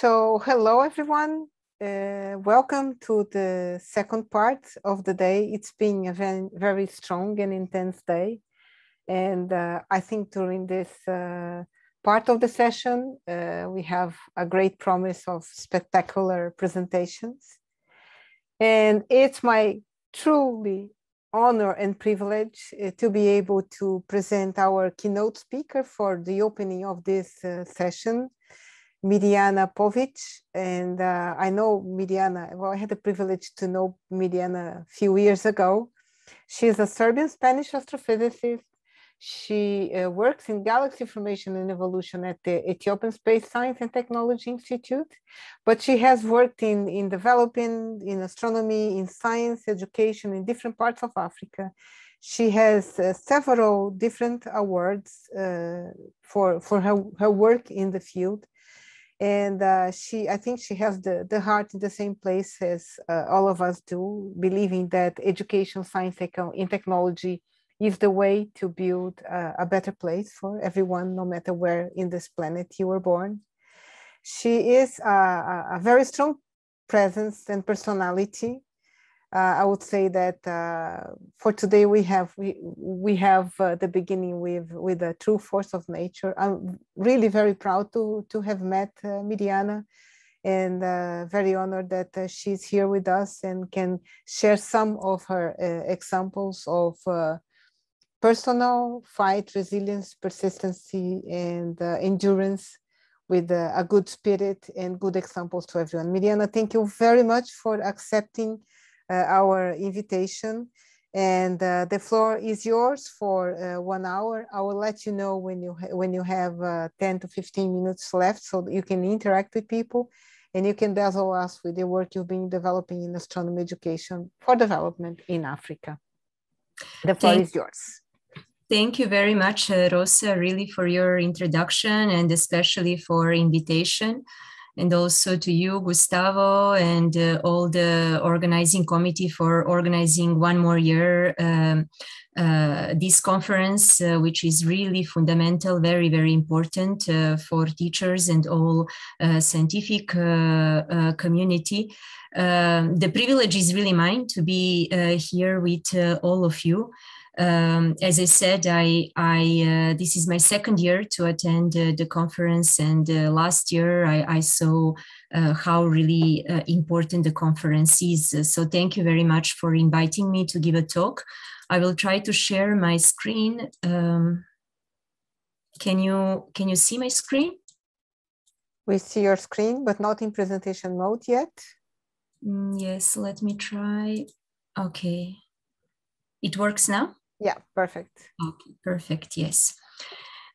So, hello everyone. Uh, welcome to the second part of the day. It's been a very, very strong and intense day. And uh, I think during this uh, part of the session, uh, we have a great promise of spectacular presentations. And it's my truly honor and privilege uh, to be able to present our keynote speaker for the opening of this uh, session, Mirjana Povic. And uh, I know Mirjana, well, I had the privilege to know Mirjana a few years ago. She's a Serbian Spanish astrophysicist. She uh, works in galaxy formation and evolution at the Ethiopian Space Science and Technology Institute, but she has worked in, in developing, in astronomy, in science, education in different parts of Africa. She has uh, several different awards uh, for, for her, her work in the field and uh, she i think she has the, the heart in the same place as uh, all of us do believing that education science and technology is the way to build a, a better place for everyone no matter where in this planet you were born. She is a, a very strong presence and personality uh, I would say that uh, for today we have we we have uh, the beginning with with a true force of nature. I'm really very proud to to have met uh, Mirjana, and uh, very honored that uh, she's here with us and can share some of her examples of personal fight, resilience, persistency, and endurance with a good spirit and good examples to everyone. Mirjana, thank you very much for accepting uh, our invitation. And uh, the floor is yours for uh, one hour. I will let you know when you when you have 10 to 15 minutes left so that you can interact with people and you can dazzle us with the work you've been developing in astronomy education for development in Africa. The floor Thank is yours. Thank you very much, uh, Rosa, really for your introduction and especially for invitation and also to you, Gustavo, and uh, all the organizing committee for organizing one more year um, uh, this conference, uh, which is really fundamental, very, very important uh, for teachers and all uh, scientific uh, community. Um, the privilege is really mine to be here with all of you. Um, as I said, I, I uh, this is my second year to attend uh, the conference, and uh, last year I, I saw uh, how really uh, important the conference is. So thank you very much for inviting me to give a talk. I will try to share my screen. Um, can you can you see my screen? We see your screen, but not in presentation mode yet. Mm, yes, let me try. Okay, it works now. Yeah, perfect. Okay, perfect. Yes.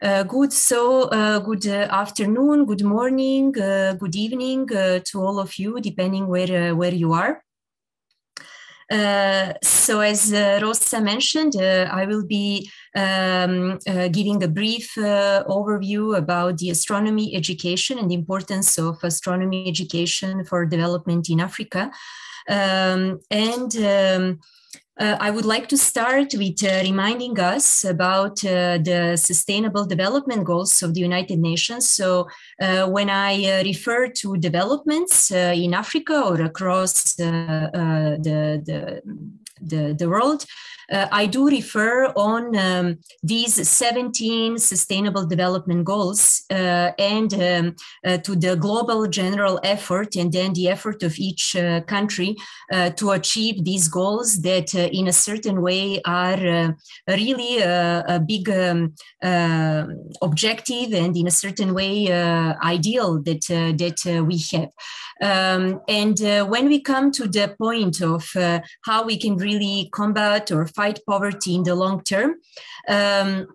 Uh, good. So, uh, good uh, afternoon, good morning, uh, good evening uh, to all of you, depending where uh, where you are. so, as Rosa mentioned, I will be um, giving a brief overview about the astronomy education and the importance of astronomy education for development in Africa. Um, and um, uh, I would like to start with uh, reminding us about uh, the Sustainable Development Goals of the United Nations. So, uh, when I uh, refer to developments uh, in Africa or across the, the, the, the the world, uh, I do refer on um, these 17 sustainable development goals uh, and um, uh, to the global general effort and then the effort of each uh, country uh, to achieve these goals that uh, in a certain way are really a, big um, objective and in a certain way ideal that, that we have. Um, and when we come to the point of how we can really combat or fight poverty in the long term. Um,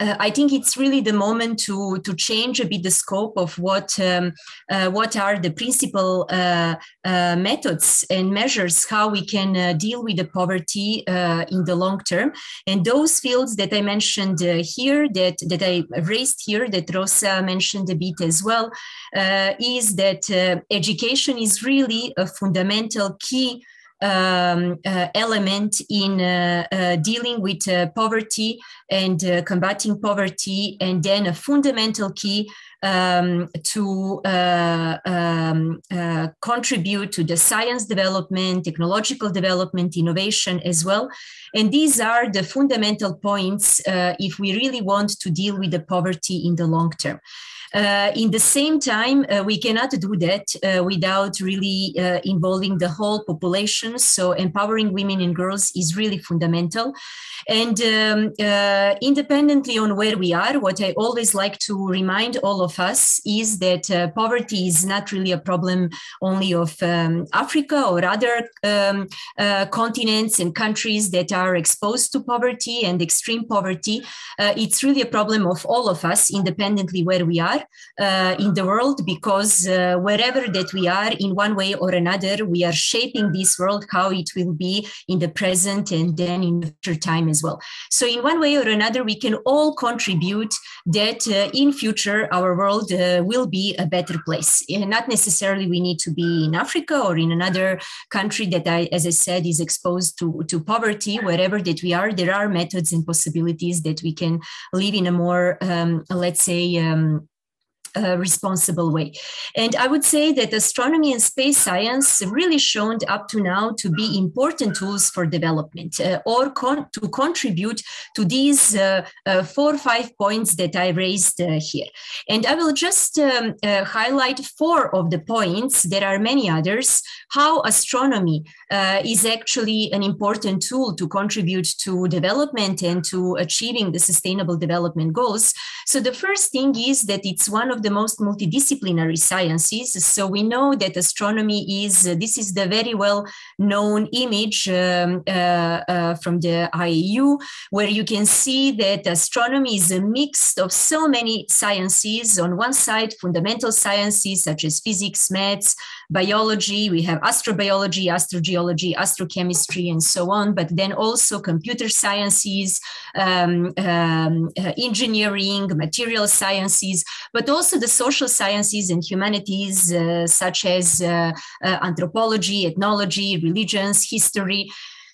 uh, I think it's really the moment to to change a bit the scope of what um, uh, what are the principal uh, uh methods and measures how we can uh, deal with the poverty uh, in the long term. And those fields that I mentioned here, that that I raised here, that Rosa mentioned a bit as well, is that education is really a fundamental key um, uh, element in uh, uh, dealing with poverty and combating poverty, and then a fundamental key um, to uh, um, uh, contribute to the science development, technological development, innovation as well. And these are the fundamental points uh, if we really want to deal with the poverty in the long term. Uh, in the same time, uh, we cannot do that uh, without really uh, involving the whole population. So empowering women and girls is really fundamental. And um, uh, independently on where we are, what I always like to remind all of us is that uh, poverty is not really a problem only of um, Africa or other um, continents and countries that are exposed to poverty and extreme poverty. it's really a problem of all of us, independently where we are uh, in the world because uh, wherever that we are in one way or another we are shaping this world how it will be in the present and then in future time as well. So in one way or another we can all contribute that uh, in future our world uh, will be a better place. Not necessarily we need to be in africa or in another country that i as i said is exposed to, to poverty. Wherever that we are there are methods and possibilities that we can live in a more um, let's say um, responsible way. And I would say that astronomy and space science really shown up to now to be important tools for development uh, or con- to contribute to these uh, uh, four or five points that I raised uh, here. And I will just um, uh, highlight four of the points. There are many others. How astronomy uh, is actually an important tool to contribute to development and to achieving the sustainable development goals. So the first thing is that it's one of the most multidisciplinary sciences. So we know that astronomy is, uh, this is the very well known image um, uh, uh, from the IAU, where you can see that astronomy is a mix of so many sciences. On one side, fundamental sciences such as physics, maths, biology, we have astrobiology, astrogeology, astrochemistry, and so on, but then also computer sciences, um, um, uh, engineering, material sciences, but also the social sciences and humanities, uh, such as uh, uh, anthropology, ethnology, religions, history.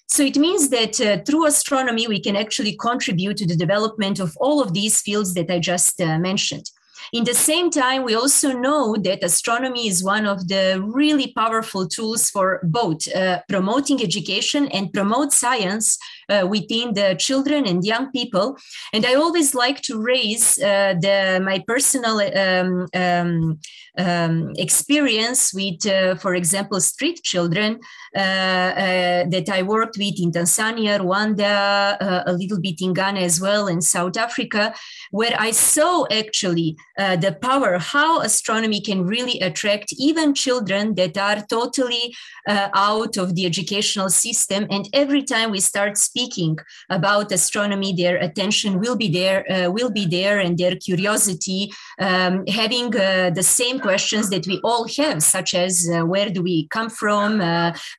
So it means that uh, through astronomy, we can actually contribute to the development of all of these fields that I just uh, mentioned. In the same time, we also know that astronomy is one of the really powerful tools for both uh, promoting education and promote science uh, within the children and young people. And I always like to raise uh, the my personal um, um, um, experience with, uh, for example, street children that I worked with in Tanzania, Rwanda, a little bit in Ghana as well, and South Africa, where I saw actually the power how astronomy can really attract even children that are totally out of the educational system. And every time we start speaking about astronomy, their attention will be there, uh, will be there, and their curiosity, um, having uh, the same questions that we all have, such as uh, where do we come from,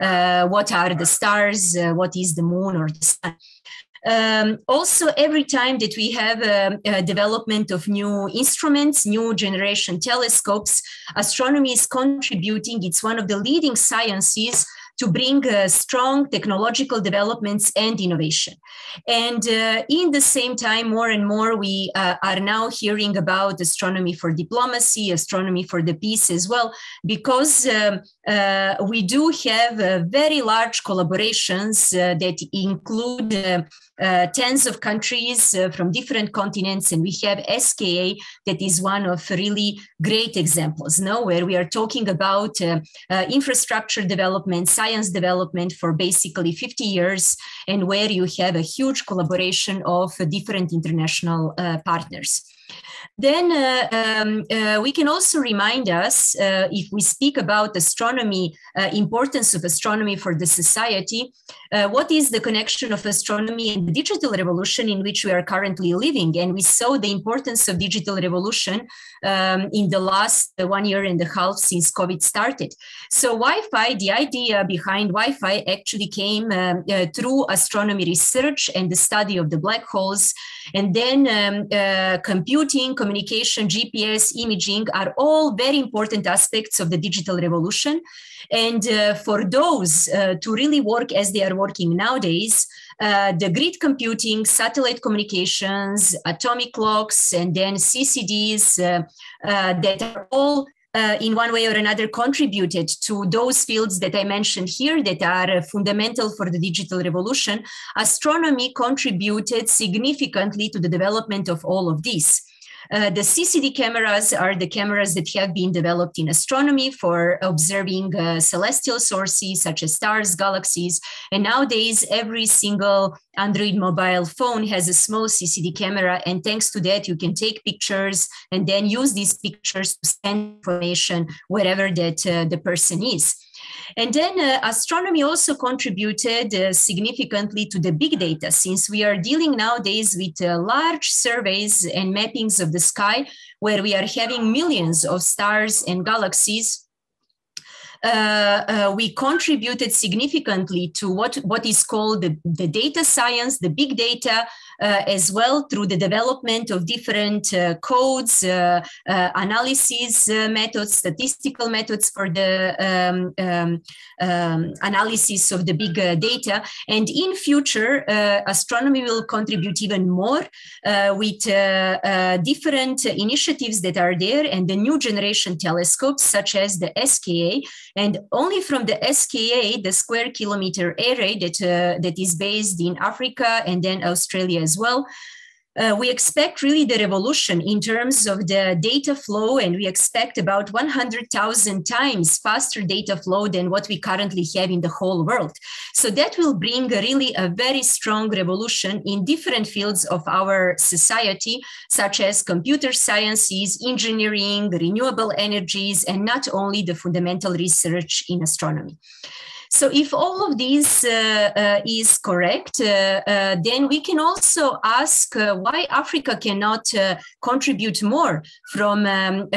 uh, what are the stars, uh, what is the moon or the sun. Um, also, every time that we have a, development of new instruments, new generation telescopes, astronomy is contributing. It's one of the leading sciences to bring uh, strong technological developments and innovation. And uh, in the same time, more and more, we uh, are now hearing about astronomy for diplomacy, astronomy for the peace as well, because um, uh, we do have uh, very large collaborations that include uh, tens of countries uh, from different continents, and we have SKA that is one of really great examples, no, where we are talking about uh, uh infrastructure development, science development for basically 50 years, and where you have a huge collaboration of different international uh, partners. Then uh, um, uh, we can also remind us, uh, if we speak about astronomy, importance of astronomy for the society, what is the connection of astronomy and the digital revolution in which we are currently living? And we saw the importance of digital revolution um, in the last one year and a half since COVID started. So Wi-Fi, the idea behind Wi-Fi actually came um, uh, through astronomy research and the study of the black holes, and then um, uh, computing communication, GPS, imaging are all very important aspects of the digital revolution. And uh, for those uh, to really work as they are working nowadays, uh, the grid computing, satellite communications, atomic clocks, and then CCDs uh, uh, that are all uh, in one way or another contributed to those fields that I mentioned here that are uh, fundamental for the digital revolution, astronomy contributed significantly to the development of all of these. Uh, the CCD cameras are the cameras that have been developed in astronomy for observing uh, celestial sources such as stars, galaxies. And nowadays, every single Android mobile phone has a small CCD camera. And thanks to that, you can take pictures and then use these pictures to send information wherever that uh, the person is. And then uh, astronomy also contributed uh, significantly to the big data, since we are dealing nowadays with uh, large surveys and mappings of the sky, where we are having millions of stars and galaxies. Uh, uh, we contributed significantly to what, what is called the, the data science, the big data, as well through the development of different uh, codes, uh, analysis methods, statistical methods for the um, um, um, analysis of the big data. And in future, astronomy will contribute even more with different initiatives that are there and the new generation telescopes, such as the SKA. And only from the SKA, the square kilometer array that, uh, that is based in Africa and then Australia as well. Uh, we expect really the revolution in terms of the data flow, and we expect about 100,000 times faster data flow than what we currently have in the whole world. So that will bring really a very strong revolution in different fields of our society, such as computer sciences, engineering, renewable energies, and not only the fundamental research in astronomy. So if all of these uh, uh, is correct, uh, then we can also ask why Africa cannot contribute more from um,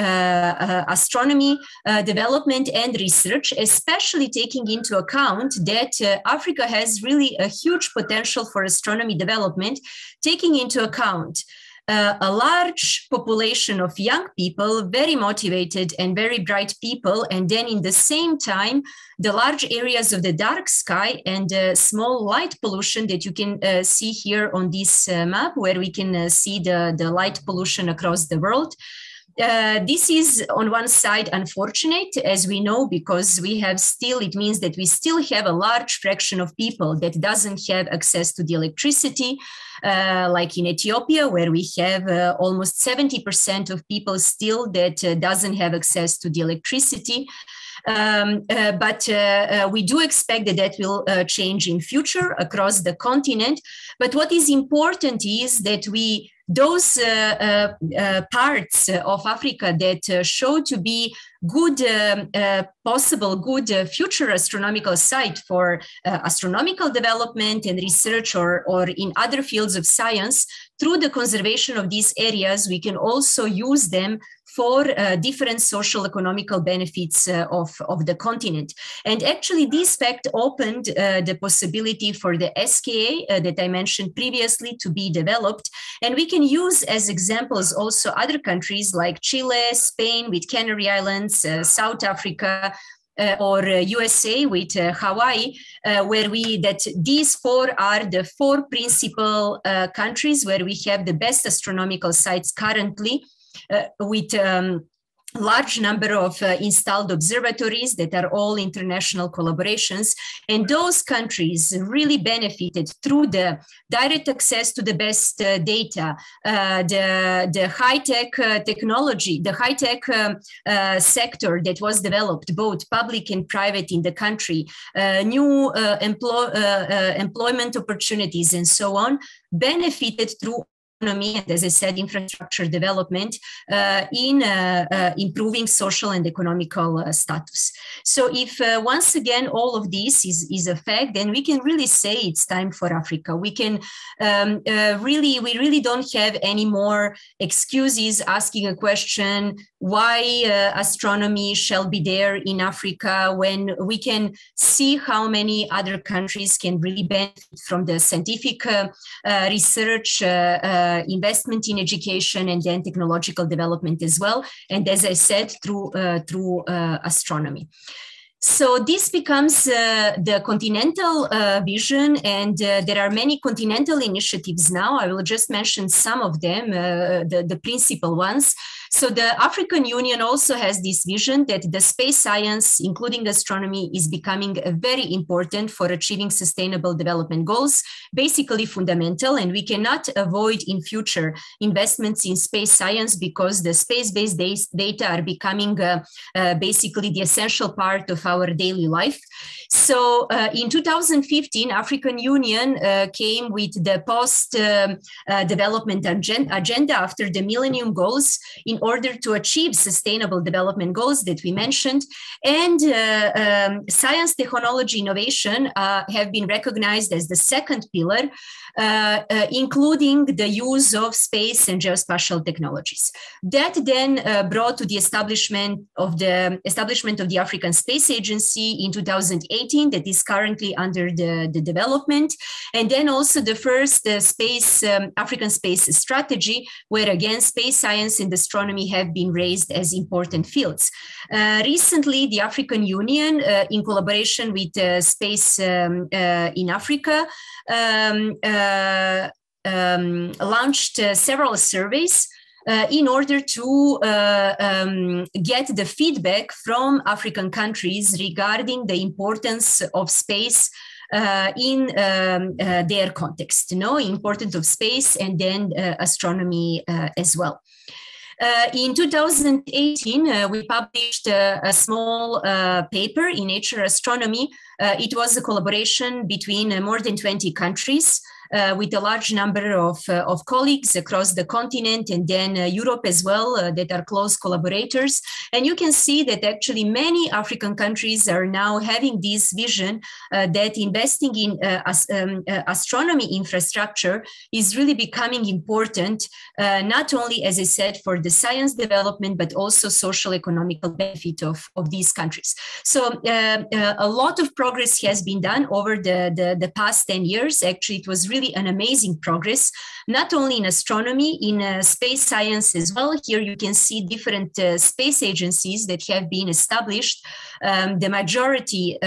astronomy development and research, especially taking into account that Africa has really a huge potential for astronomy development, taking into account uh, a large population of young people, very motivated and very bright people, and then in the same time, the large areas of the dark sky and uh, small light pollution that you can uh, see here on this uh, map, where we can uh, see the, the light pollution across the world. Uh, this is on one side unfortunate, as we know, because we have still, it means that we still have a large fraction of people that doesn't have access to the electricity, like in Ethiopia, where we have uh, almost 70% of people still that uh, doesn't have access to the electricity. Um, uh, but uh, uh, we do expect that that will change in future across the continent. But what is important is that we those uh, uh, parts of Africa that show to be good um, possible good future astronomical site for astronomical development and research or, or in other fields of science through the conservation of these areas we can also use them for uh, different social economical benefits uh, of, of the continent. And actually, this fact opened uh, the possibility for the SKA that I mentioned previously to be developed. And we can use as examples also other countries like Chile, Spain with Canary Islands, South Africa, uh, or uh, USA with uh, Hawaii, where we that these four are the four principal countries where we have the best astronomical sites currently with um, large number of uh, installed observatories that are all international collaborations. And those countries really benefited through the direct access to the best uh, data. Uh, the, the high-tech uh, technology the high-tech um, uh, sector that was developed both public and private in the country uh, new employ, employment opportunities and so on benefited through economy and, as I said, infrastructure development uh, in uh, uh, improving social and economical uh, status. So, if uh, once again all of this is, is a fact, then we can really say it's time for Africa. We can um, uh, really, we really don't have any more excuses asking a question why uh, astronomy shall be there in Africa when we can see how many other countries can really benefit from the scientific uh, uh, research, uh, uh, investment in education, and then technological development as well. And as I said, through uh, through astronomy. So this becomes uh, the continental uh, vision, and uh, there are many continental initiatives now. I will just mention some of them, the, the principal ones. So the African Union also has this vision that the space science, including astronomy, is becoming very important for achieving sustainable development goals, basically fundamental. And we cannot avoid in future investments in space science because the space-based data are becoming uh, uh, basically the essential part of our daily life. So uh, in 2015, African Union uh, came with the post-development um, uh, agenda after the Millennium Goals in order to achieve sustainable development goals that we mentioned. And uh, um, science, technology, innovation uh, have been recognized as the second pillar uh, including the use of space and geospatial technologies. That then brought to the establishment of the establishment of the African Space Agency in 2018, that is currently under the, the development, and then also the first uh, space um, African space strategy, where again space science and astronomy have been raised as important fields. Uh, recently, the African Union, uh, in collaboration with Space um, in Africa, um, uh, um, launched uh, several surveys uh, in order to uh, um, get the feedback from African countries regarding the importance of space uh, in um, uh, their context, you know, importance of space and then astronomy as well. Uh, in 2018, uh, we published uh, a small paper in Nature Astronomy. it was a collaboration between more than 20 countries uh, with a large number of, uh, of colleagues across the continent and then uh, Europe as well that are close collaborators. And you can see that actually many African countries are now having this vision that investing in as, um, astronomy infrastructure is really becoming important, not only, as I said, for the science development, but also social economical benefit of, of these countries. So uh, uh, a lot of progress has been done over the, the, the, past 10 years. Actually, it was really really an amazing progress, not only in astronomy, in uh, space science as well. Here you can see different uh, space agencies that have been established. Um, the majority uh,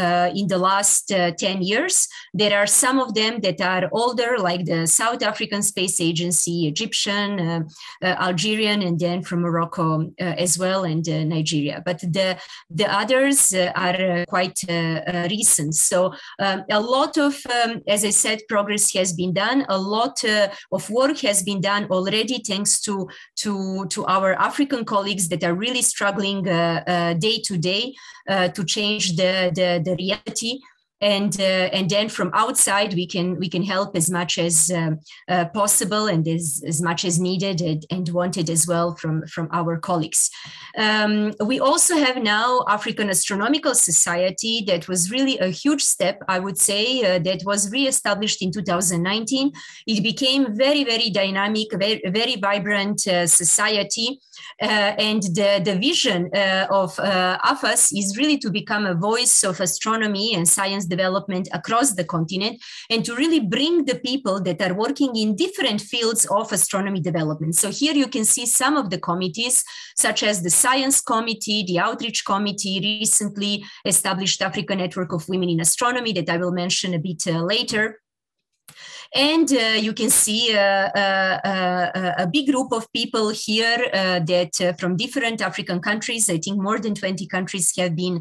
uh in the last uh, 10 years. There are some of them that are older, like the South African Space Agency, Egyptian, Algerian, and then from Morocco as well, and Nigeria. But the, the others are quite recent. So um, a lot of, um, as I said, progress progress has been done. A lot uh, of work has been done already, thanks to to to our African colleagues that are really struggling uh, uh, day to day uh, to change the, the the reality and uh, and then from outside we can we can help as much as um, uh, possible and as, as much as needed and, and wanted as well from from our colleagues. Um, we also have now african astronomical society that was really a huge step i would say uh, that was reestablished in 2019 it became very very dynamic very, very vibrant uh, society uh, and the, the vision uh, of AFAS is really to become a voice of astronomy and science development across the continent and to really bring the people that are working in different fields of astronomy development. So here you can see some of the committees, such as the Science Committee, the Outreach Committee, recently established Africa Network of Women in Astronomy that I will mention a bit uh, later. And uh, you can see uh, uh, a big group of people here that from different African countries, I think more than 20 countries have been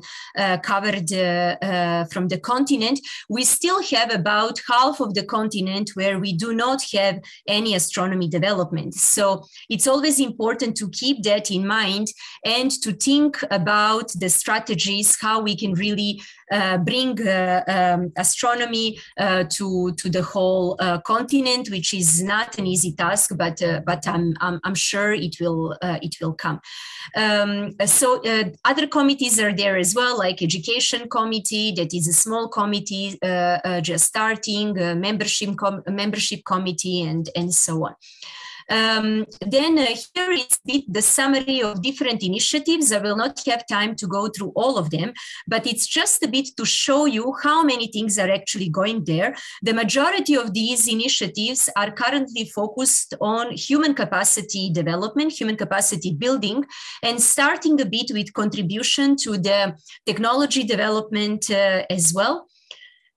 covered from the continent. We still have about half of the continent where we do not have any astronomy development. So it's always important to keep that in mind and to think about the strategies, how we can really uh, bring uh, um, astronomy uh, to, to the whole continent, which is not an easy task, but, but I'm, I'm, I'm, sure it will, it will come. Um, so other committees are there as well, like Education Committee, that is a small committee just starting, membership, com membership committee, and, and so on. Um, then uh, here is the summary of different initiatives. I will not have time to go through all of them, but it's just a bit to show you how many things are actually going there. The majority of these initiatives are currently focused on human capacity development, human capacity building, and starting a bit with contribution to the technology development uh, as well.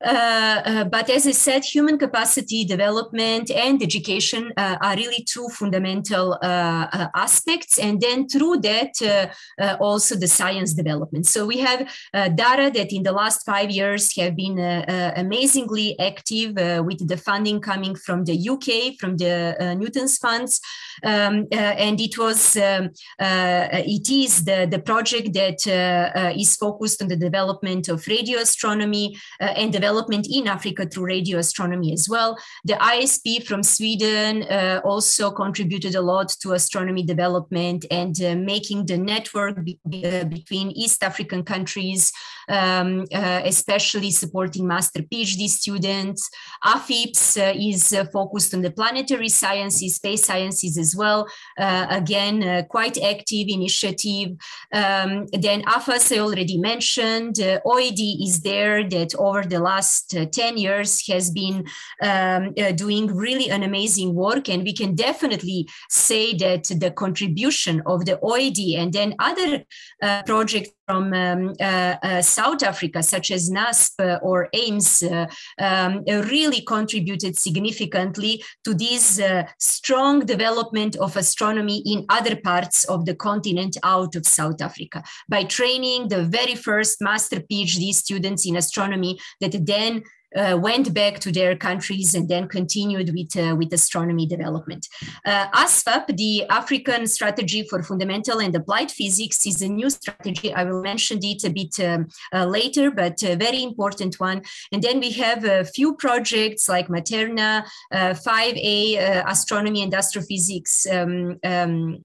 Uh, uh, but as I said, human capacity development and education uh, are really two fundamental uh, uh, aspects. And then through that, uh, also the science development. So we have DARA that in the last five years have been amazingly active with the funding coming from the UK, from the Newton's funds. Um, and it was, um, it is the, the project that is focused on the development of radio astronomy and development development in Africa through radio astronomy as well. The ISP from Sweden uh, also contributed a lot to astronomy development and uh, making the network be, uh, between East African countries, um, uh, especially supporting master PhD students. AFIPS uh, is uh, focused on the planetary sciences, space sciences as well. again, quite active initiative. Um, then AFAS, I already mentioned. OAD is there that over the last last uh, 10 years has been um, uh, doing really an amazing work. And we can definitely say that the contribution of the OAD and then other uh, projects from um, uh, uh, South Africa, such as NASSP uh, or AIMS, um, really contributed significantly to this strong development of astronomy in other parts of the continent out of South Africa. By training the very first master PhD students in astronomy that then uh, went back to their countries and then continued with, uh, with astronomy development. Uh, ASFAP, the African Strategy for Fundamental and Applied Physics, is a new strategy. I will mention it a bit um, uh, later, but a very important one. And then we have a few projects like Materna, 5A, uh, uh, Astronomy and Astrophysics, um, um,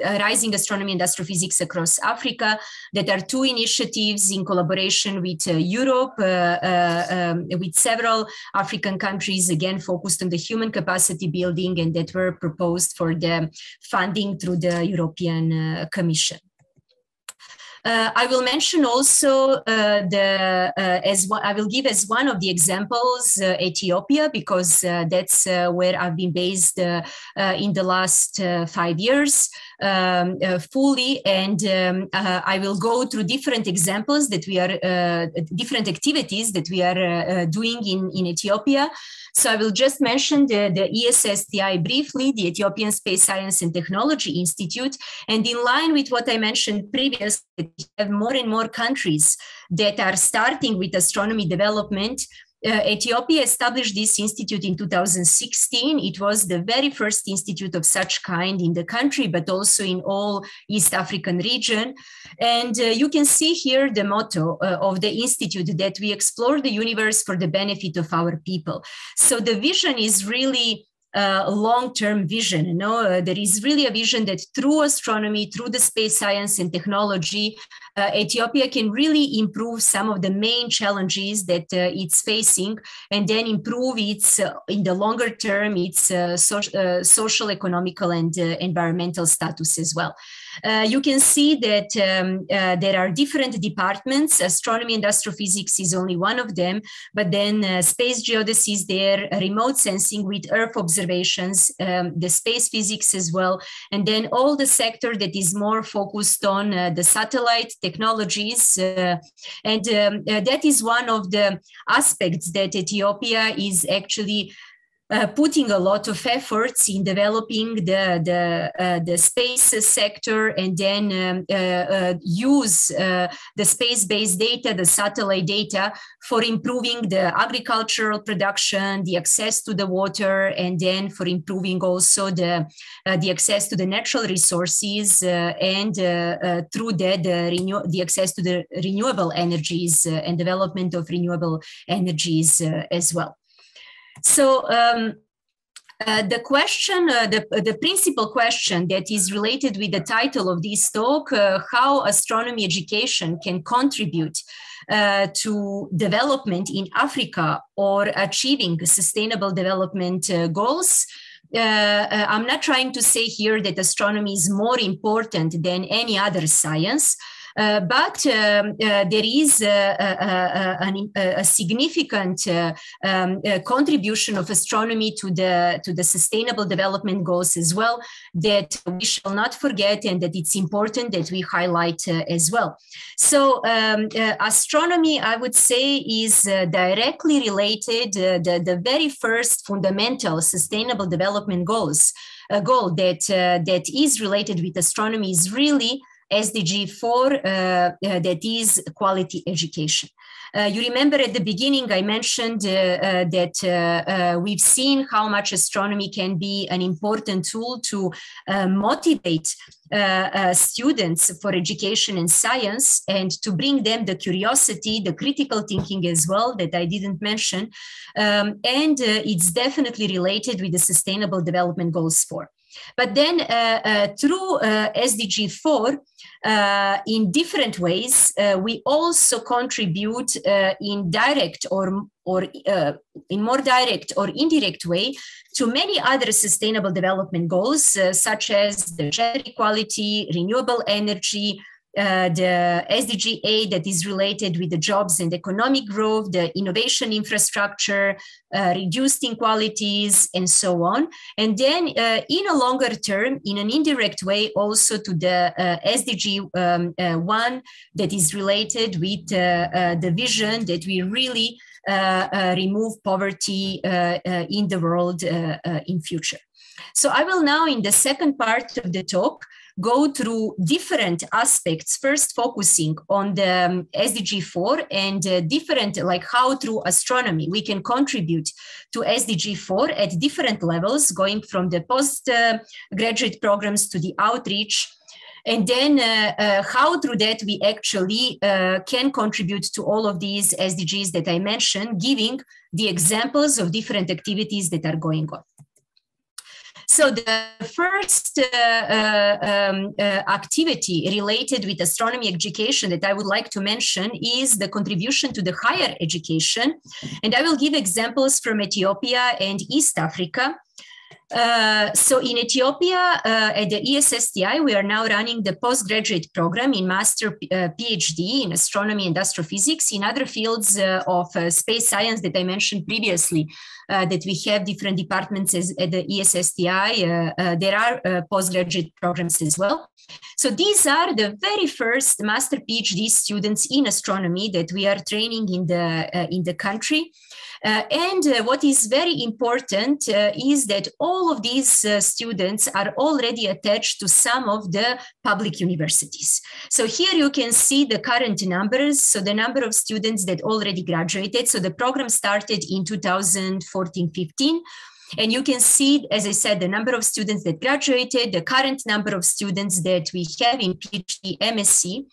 Rising Astronomy and Astrophysics across Africa, that are two initiatives in collaboration with Europe, um, with several African countries, again, focused on the human capacity building and that were proposed for the funding through the European uh, Commission. Uh, I will mention also uh, the uh, as one, I will give as one of the examples uh, Ethiopia because uh, that's uh, where I've been based in the last five years um, fully, and um, I will go through different examples that we are different activities that we are doing in in Ethiopia. So I will just mention the, the ESSTI briefly, the Ethiopian Space Science and Technology Institute. And in line with what I mentioned previously, we have more and more countries that are starting with astronomy development Ethiopia established this institute in 2016. It was the very first institute of such kind in the country, but also in all East African region. And uh, you can see here the motto uh, of the institute that we explore the universe for the benefit of our people. So the vision is really uh, long-term vision. You know, uh, there is really a vision that through astronomy, through the space science and technology, uh, Ethiopia can really improve some of the main challenges that uh, it's facing, and then improve its uh, in the longer term its uh, so, social, economical, and environmental status as well. Uh, you can see that um, uh, there are different departments. Astronomy and astrophysics is only one of them, but then uh, space geodesy is there, remote sensing with Earth observations, um, the space physics as well, and then all the sector that is more focused on uh, the satellite technologies. Uh, and um, that is one of the aspects that Ethiopia is actually uh, putting a lot of efforts in developing the the, uh, the space sector and then um, uh, uh use the space-based data, the satellite data, for improving the agricultural production, the access to the water, and then for improving also the the access to the natural resources and through that the renew the access to the renewable energies and development of renewable energies as well. So um, uh, the question, uh, the, the principal question that is related with the title of this talk, uh, how astronomy education can contribute uh, to development in Africa or achieving sustainable development uh, goals, I'm not trying to say here that astronomy is more important than any other science. Uh, but um, uh, there is a, significant uh, um, contribution of astronomy to the to the sustainable development goals as well that we shall not forget and that it's important that we highlight as well. So um, astronomy, I would say, is directly related the, the very first fundamental sustainable development goals a goal that uh, that is related with astronomy is really SDG 4, uh, uh, that is quality education. Uh, you remember at the beginning, I mentioned that we've seen how much astronomy can be an important tool to motivate students for education and science and to bring them the curiosity, the critical thinking as well that I didn't mention. Um, and it's definitely related with the Sustainable Development Goals 4. But then uh, uh, through uh, SDG 4, Uh, in different ways, uh, we also contribute uh, in direct or, or in more direct or indirect way to many other sustainable development goals, such as the gender equality, renewable energy, uh, the SDG 8 that is related with the jobs and economic growth, the innovation infrastructure, uh, reduced inequalities, and so on. And then uh, in a longer term, in an indirect way, also to the uh, SDG um, uh, 1 that is related with the vision that we really remove poverty in the world in future. So I will now, in the second part of the talk, go through different aspects, first focusing on the um, SDG 4 and uh, different, like how through astronomy we can contribute to SDG 4 at different levels, going from the postgraduate programs to the outreach and then uh, uh, how through that we actually uh, can contribute to all of these SDGs that I mentioned, giving the examples of different activities that are going on. So the first uh, uh, um, uh, activity related with astronomy education that I would like to mention is the contribution to the higher education. And I will give examples from Ethiopia and East Africa. Uh, so in Ethiopia, uh, at the ESSTI, we are now running the postgraduate program in master uh, PhD in astronomy and astrophysics in other fields of space science that I mentioned previously, Uh, that we have different departments as, at the ESSTI. Uh, uh, there are postgraduate programs as well. So these are the very first master PhD students in astronomy that we are training in the, in the country. Uh, and uh, what is very important uh, is that all of these students are already attached to some of the public universities. So here you can see the current numbers. So the number of students that already graduated. So the program started in 2014-15 and you can see, as I said, the number of students that graduated, the current number of students that we have in PhD, MSc.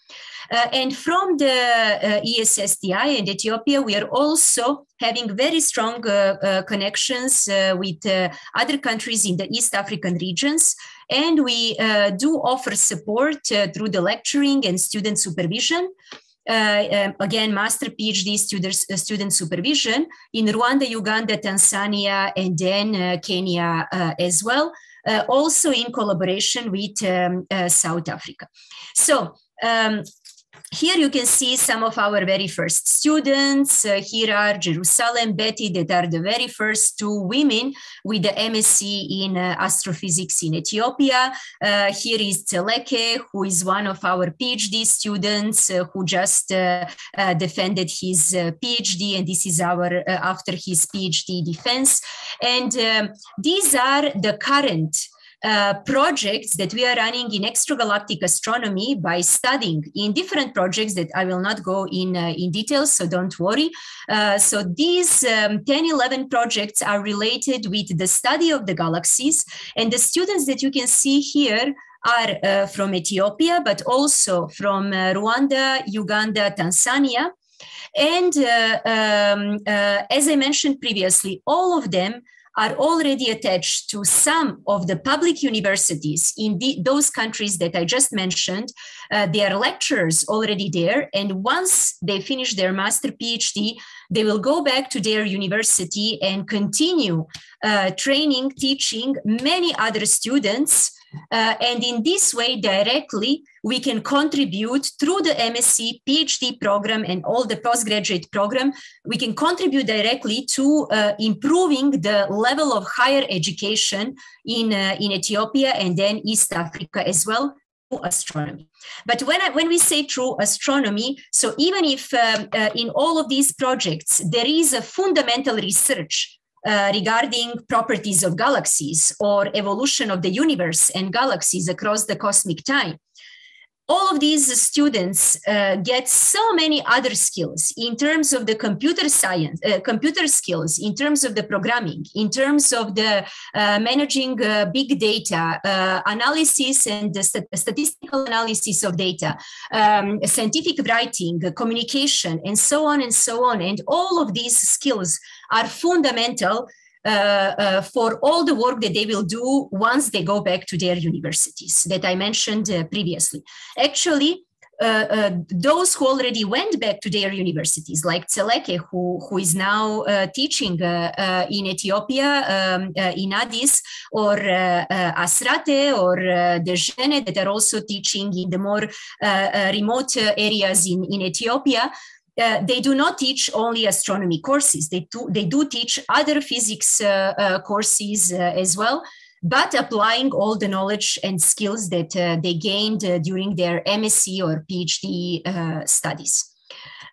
Uh, and from the uh, ESSTI and Ethiopia, we are also having very strong uh, uh connections uh, with uh, other countries in the East African regions. And we do offer support through the lecturing and student supervision. Um, again, master PhD students, uh, student supervision in Rwanda, Uganda, Tanzania, and then Kenya as well, also in collaboration with um, South Africa. So um, here you can see some of our very first students. Uh, here are Jerusalem Betty, that are the very first two women with the MSc in uh, astrophysics in Ethiopia. Uh, here is Tseleke, who is one of our PhD students uh, who just uh, uh, defended his PhD, and this is our after his PhD defense. And um, these are the current uh, projects that we are running in extragalactic astronomy by studying in different projects that I will not go in uh, in details, so don't worry. Uh, so these um, 10, 11 projects are related with the study of the galaxies, and the students that you can see here are uh, from Ethiopia, but also from uh, Rwanda, Uganda, Tanzania. And um, as I mentioned previously, all of them are already attached to some of the public universities in the, those countries that I just mentioned. Uh, are lecturers already there. And once they finish their master PhD, they will go back to their university and continue uh, training, teaching many other students uh, and in this way, directly, we can contribute through the MSc, PhD program, and all the postgraduate program, we can contribute directly to uh, improving the level of higher education in, uh, in Ethiopia and then East Africa as well astronomy. But when, I, when we say true astronomy, so even if um, uh, in all of these projects there is a fundamental research uh, regarding properties of galaxies or evolution of the universe and galaxies across the cosmic time all of these students uh, get so many other skills in terms of the computer science, uh, computer skills, in terms of the programming, in terms of the uh, managing uh, big data, uh, analysis and st- statistical analysis of data, um, scientific writing, communication, and so on and so on. And all of these skills are fundamental Uh, uh, for all the work that they will do once they go back to their universities that I mentioned uh, previously. Actually, uh, uh, those who already went back to their universities, like Tseleke, who, who is now uh, teaching uh, in Ethiopia, um, in Addis, or Asrate or Dejene, that are also teaching in the more remote areas in, in Ethiopia, uh, they do not teach only astronomy courses. They do, they do teach other physics uh, uh, courses uh, as well, but applying all the knowledge and skills that they gained during their MSc or PhD studies.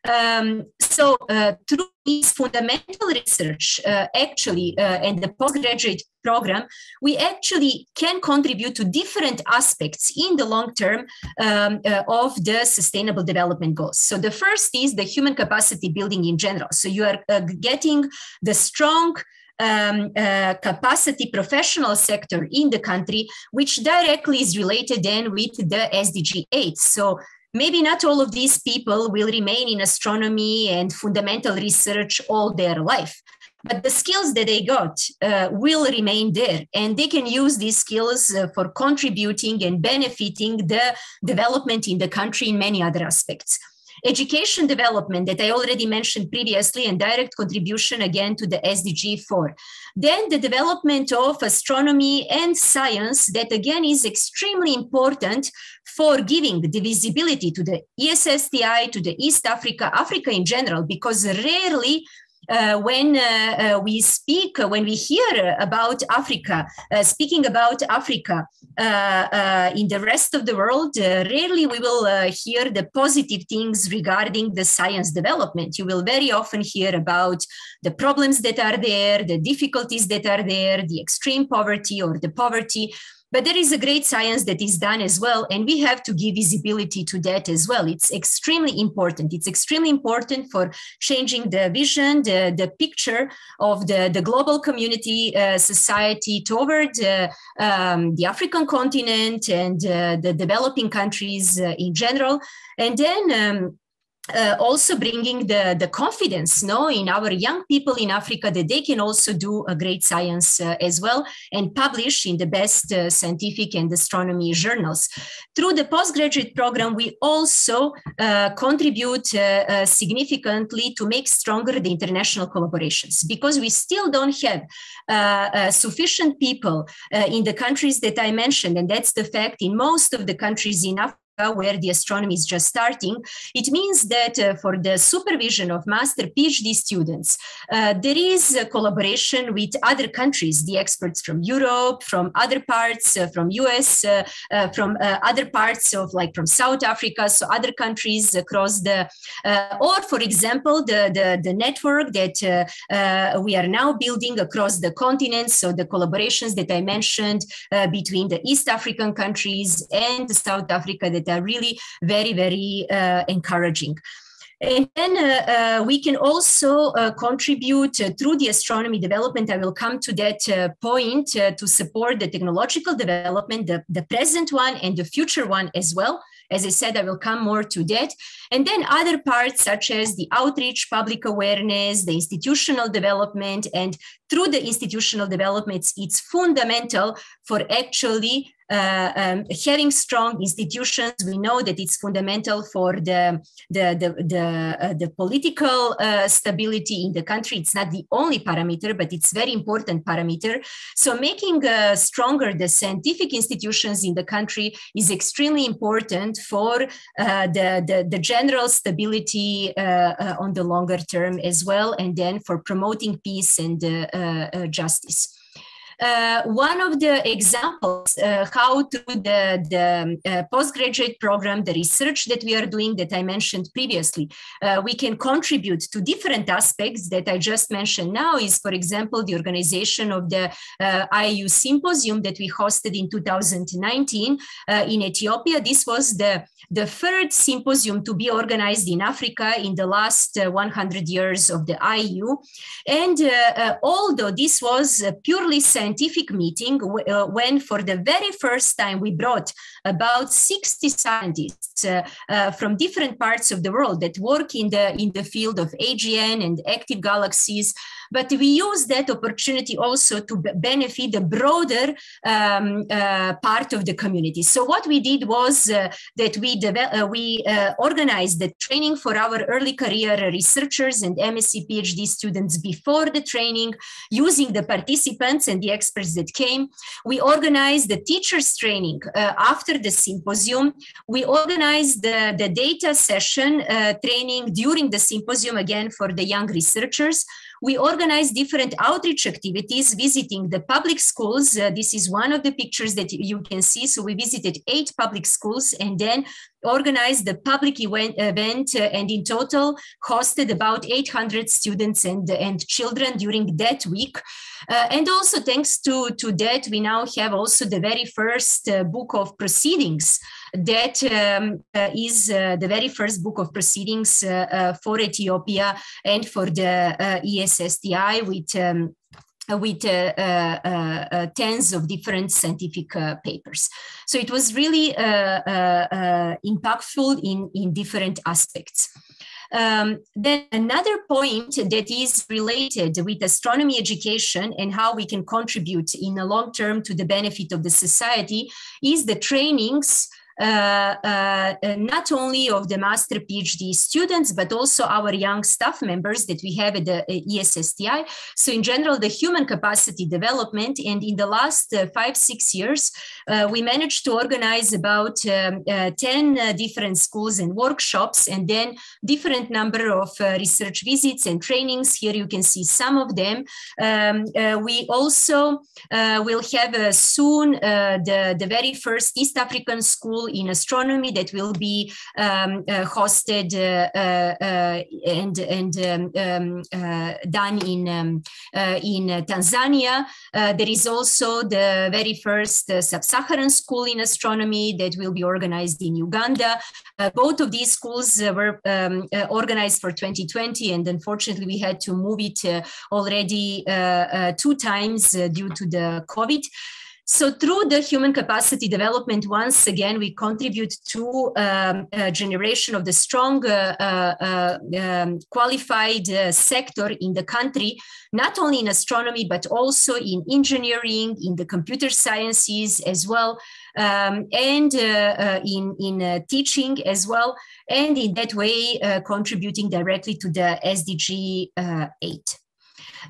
Um, so uh, through this fundamental research, uh, actually, uh, and the postgraduate program, we actually can contribute to different aspects in the long term um, uh, of the sustainable development goals. So the first is the human capacity building in general. So you are uh, getting the strong um, uh, capacity professional sector in the country, which directly is related then with the SDG 8. So maybe not all of these people will remain in astronomy and fundamental research all their life but the skills that they got uh, will remain there and they can use these skills uh, for contributing and benefiting the development in the country in many other aspects education development that I already mentioned previously and direct contribution again to the SDG 4. Then the development of astronomy and science that again is extremely important for giving the visibility to the ESSTI, to the East Africa, Africa in general, because rarely uh, when uh, uh, we speak, when we hear about Africa, uh, speaking about Africa uh, in the rest of the world, rarely we will hear the positive things regarding the science development. You will very often hear about the problems that are there, the difficulties that are there, the extreme poverty or the poverty but there is a great science that is done as well, and we have to give visibility to that as well. It's extremely important. It's extremely important for changing the vision, the, the picture of the, the global community uh, society toward uh, um, the African continent and uh, the developing countries uh, in general. And then um, uh, also bringing the, the confidence no, in our young people in Africa that they can also do a great science uh, as well and publish in the best uh, scientific and astronomy journals. Through the postgraduate program, we also uh, contribute uh, uh, significantly to make stronger the international collaborations because we still don't have sufficient people in the countries that I mentioned. And that's the fact in most of the countries in Africa where the astronomy is just starting, it means that uh, for the supervision of master PhD students, uh, there is a collaboration with other countries, the experts from Europe, from other parts, uh, from US, uh, uh, from uh, other parts of like from South Africa, so other countries across the, or for example, the, the, the network that we are now building across the continent. So the collaborations that I mentioned between the East African countries and South Africa that that are really very, very uh, encouraging. And then uh, uh, we can also uh, contribute uh, through the astronomy development. I will come to that uh, point to support the technological development, the, the present one and the future one as well. As I said, I will come more to that. And then other parts such as the outreach, public awareness, the institutional development, and through the institutional developments, it's fundamental for actually uh, um, having strong institutions, we know that it's fundamental for the the the the, uh, the political uh, stability in the country. It's not the only parameter, but it's very important parameter. So making uh, stronger the scientific institutions in the country is extremely important for uh, the, the, the general stability on the longer term as well, and then for promoting peace and justice. Uh, one of the examples uh, how through the, the uh, postgraduate program, the research that we are doing that I mentioned previously, uh, we can contribute to different aspects that I just mentioned now is, for example, the organization of the uh, IAU symposium that we hosted in 2019 uh, in Ethiopia. This was the, the third symposium to be organized in Africa in the last 100 years of the IAU. And although this was a purely scientific meeting uh, when for the very first time we brought about 60 scientists uh, uh, from different parts of the world that work in the in the field of AGN and active galaxies but we use that opportunity also to benefit the broader um, uh, part of the community. So what we did was uh, that we uh, we uh, organized the training for our early career researchers and MSc PhD students before the training, using the participants and the experts that came. We organized the teachers training uh, after the symposium. We organized the, the data session training during the symposium again for the young researchers. We organize different outreach activities, visiting the public schools. Uh, this is one of the pictures that you can see. So we visited eight public schools and then organized the public event, event uh, and in total hosted about 800 students and, and children during that week. Uh, and also thanks to, to that, we now have also the very first uh, book of proceedings that um, uh, is uh, the very first book of proceedings uh, for Ethiopia and for the ESSTI with um, with uh, uh, uh, tens of different scientific papers. So it was really impactful in, in different aspects. Um, then another point that is related with astronomy education and how we can contribute in the long term to the benefit of the society is the trainings uh, uh, Uh, uh, uh, not only of the master PhD students, but also our young staff members that we have at the uh, ESSTI. So in general, the human capacity development. And in the last five, six years, we managed to organize about um, 10 different schools and workshops, and then different number of research visits and trainings. Here you can see some of them. Um, we also will have soon the, the very first East African school in astronomy that will be um, uh, hosted uh, uh, and and um, um done in um, in Tanzania. there is also the very first sub-Saharan school in astronomy that will be organized in Uganda. both of these schools were um, organized for 2020, and unfortunately, we had to move it already two times due to the COVID. So through the human capacity development, once again, we contribute to um, generation of the strong, uh, uh, um, qualified uh, sector in the country, not only in astronomy, but also in engineering, in the computer sciences as well, um, and uh, in, in teaching as well, and in that way, contributing directly to the SDG 8.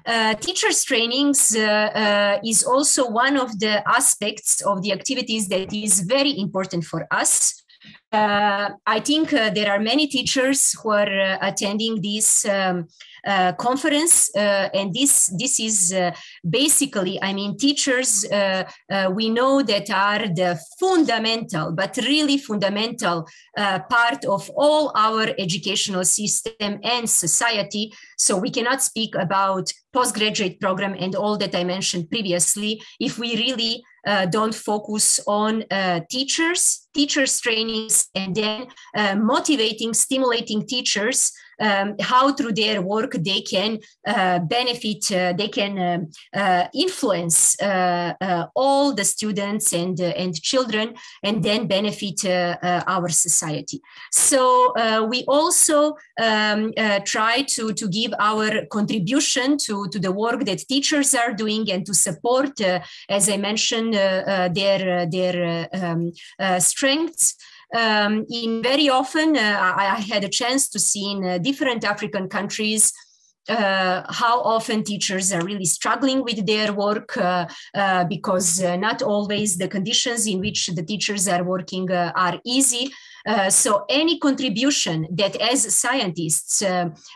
Uh, teachers trainings uh, uh, is also one of the aspects of the activities that is very important for us. Uh, I think uh, there are many teachers who are uh, attending this um, uh, conference, uh, and this this is uh, basically, I mean, teachers we know that are the fundamental, but really fundamental part of all our educational system and society. So we cannot speak about postgraduate program and all that I mentioned previously if we really uh, don't focus on uh, teachers, teachers trainings, and then uh, motivating, stimulating teachers um, how through their work they can uh, benefit, uh, they can um, uh, influence uh, uh, all the students and, and children and then benefit our society. So we also um, try to, to give our contribution to, to the work that teachers are doing and to support, as I mentioned, their, their um, strengths. Um, in very often, uh, I, I, had a chance to see in uh, different African countries uh, how often teachers are really struggling with their work uh, uh, because uh, not always the conditions in which the teachers are working are easy. so any contribution that as scientists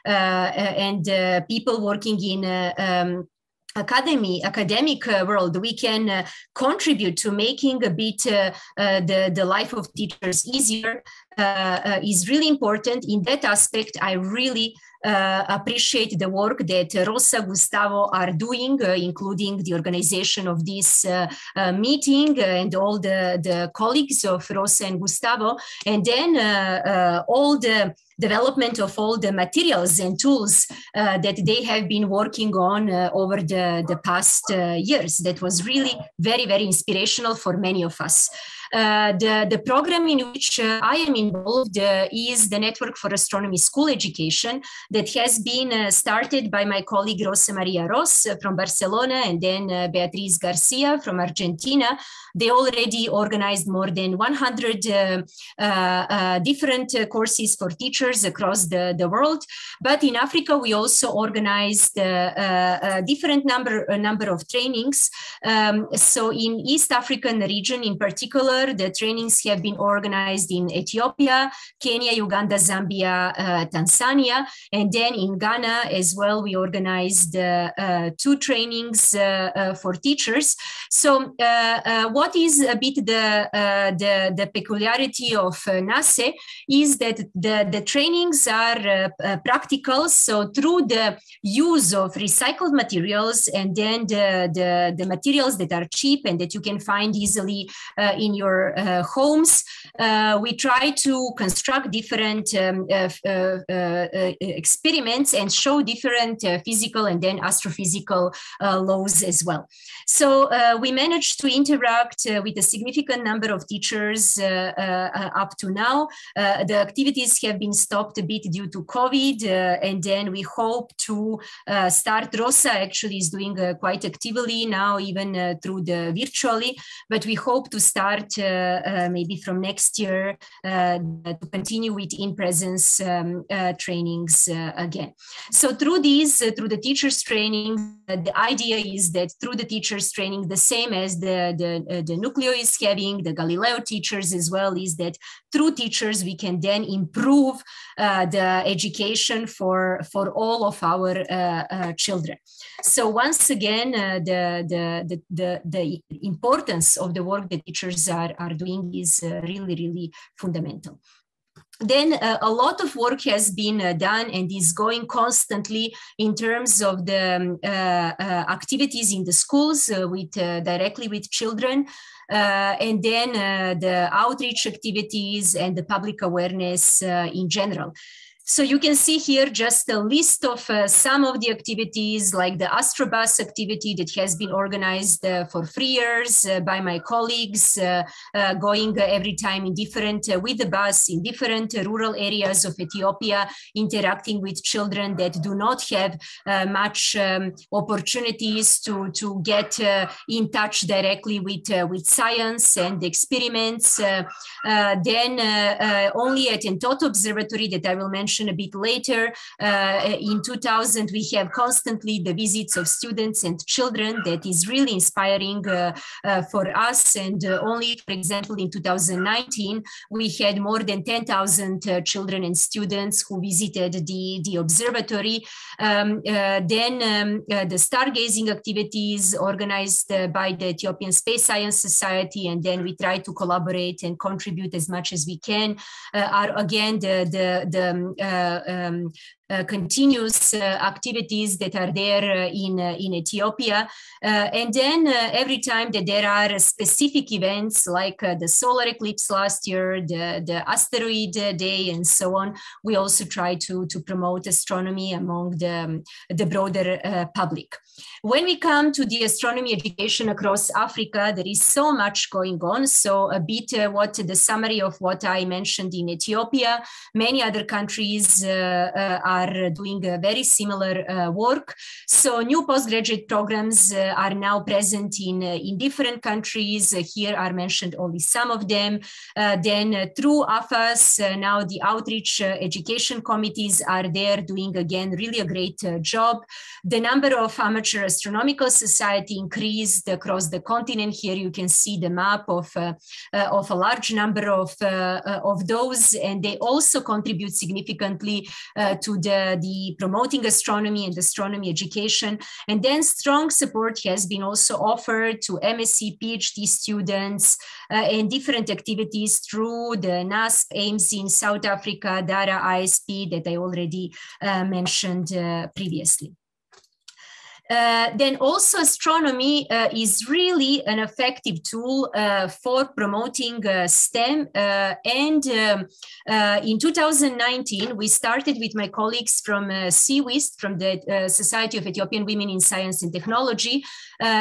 and people working in um, academy academic uh, world we can uh, contribute to making a bit uh, uh the the life of teachers easier uh, uh, is really important. In that aspect i really appreciate the work that rosa gustavo are doing including the organization of this meeting and all the the colleagues of rosa and gustavo. And then all the development of all the materials and tools uh, that they have been working on uh, over the, the past uh, years. That was really very, very inspirational for many of us. Uh, the, the program in which uh, I am involved uh, is the Network for Astronomy School Education that has been started by my colleague Rosa Maria Ros from Barcelona and then Beatriz Garcia from Argentina. They already organized more than 100 different courses for teachers across the, the world. But in Africa, we also organized a different number, a number of trainings. Um, so in East African region in particular, the trainings have been organized in Ethiopia, Kenya, Uganda, Zambia, uh, Tanzania, and then in Ghana as well. We organized uh, uh, two trainings uh, for teachers. So, what is a bit the uh, the, the peculiarity of uh, NASE is that the, the trainings are uh, practical. So, through the use of recycled materials and then the, the, the materials that are cheap and that you can find easily in your uh, homes. Uh, we try to construct different um, uh, experiments and show different physical and then astrophysical laws as well. So we managed to interact Uh, with a significant number of teachers uh, uh, up to now. the activities have been stopped a bit due to COVID, and then we hope to start. Rosa actually is doing quite actively now, even through the virtually, but we hope to start uh, uh, maybe from next year uh, to continue with in-presence um, trainings again. So through these, through the teachers training, the idea is that through the teachers training, the same as the, the, the NUCLIO is having, the Galileo teachers as well, is that through teachers, we can then improve uh, the education for, for all of our uh, uh, children. So once again, the, the, the, the, importance of the work that teachers are, are doing is really, really fundamental then uh, a lot of work has been uh, done and is going constantly in terms of the um, uh, activities in the schools with directly with children uh, and then uh, the outreach activities and the public awareness uh, in general. So you can see here just a list of uh, some of the activities like the Astrobus activity that has been organized uh, for three years uh, by my colleagues, uh, uh, going every time in different, uh, with the bus in different rural areas of Ethiopia, interacting with children that do not have much um, opportunities to, to get in touch directly with, with science and experiments. then only at Entoto Observatory that I will mention mention a bit later. Uh, in 2000, we have constantly the visits of students and children that is really inspiring uh, uh, for us. And only, for example, in 2019, we had more than 10,000 children and students who visited the, the observatory. Um, then um, the stargazing activities organized by the Ethiopian Space Science Society, and then we try to collaborate and contribute as much as we can, are again the, the, the um, uh, um, uh, Uh, continuous uh, activities that are there uh, in, uh, in Ethiopia. and then every time that there are specific events like the solar eclipse last year, the, the asteroid day, and so on, we also try to, to promote astronomy among the, um, the broader public. When we come to the astronomy education across Africa, there is so much going on. So a bit uh, what the summary of what I mentioned in Ethiopia. Many other countries uh, uh, are doing a very similar uh, work. So new postgraduate programs uh, are now present in, uh, in different countries. here are mentioned only some of them. then through AFAS, now the outreach education committees are there doing again really a great job. The number of amateur Amateur Astronomical Society increased across the continent. Here you can see the map of, uh, uh, of a large number of, uh, of those, and they also contribute significantly to the, Uh, the promoting astronomy and astronomy education. And then strong support has been also offered to MSc, PhD students uh, and different activities through the NASSP AIMS in South Africa, DARA ISP that I already uh, mentioned previously. Uh, then also astronomy uh, is really an effective tool uh, for promoting uh, STEM. Uh, and um, in 2019, we started with my colleagues from SEWIST, from the Society of Ethiopian Women in Science and Technology,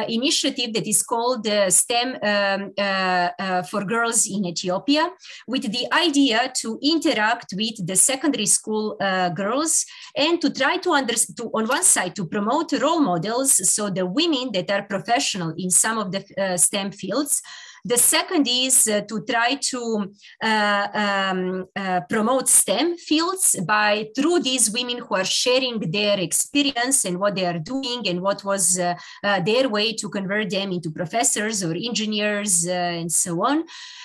initiative that is called STEM um, for Girls in Ethiopia, with the idea to interact with the secondary school girls and to try to understand, on one side, to promote role models models, so the women that are professional in some of the uh, STEM fields. The second is uh, to try to uh, um, uh, promote STEM fields by through these women who are sharing their experience and what they are doing and what was uh, uh, their way to convert them into professors or engineers and so on.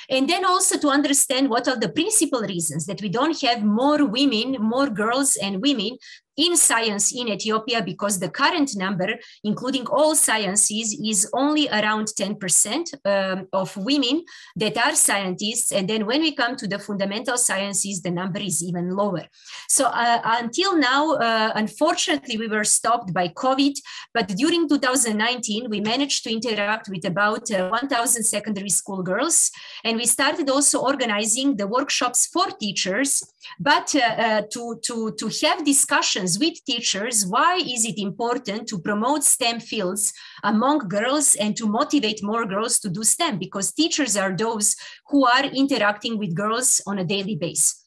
And then also to understand what are the principal reasons that we don't have more women, more girls and women in science in Ethiopia because the current number, including all sciences, is only around 10% um, of women that are scientists. And then when we come to the fundamental sciences, the number is even lower. So uh, until now, uh, unfortunately, we were stopped by COVID, but during 2019, we managed to interact with about uh, 1,000 secondary school girls. And we started also organizing the workshops for teachers, but uh, uh, to, to, to have discussions discussions with teachers why is it important to promote STEM fields among girls and to motivate more girls to do STEM because teachers are those who are interacting with girls on a daily basis.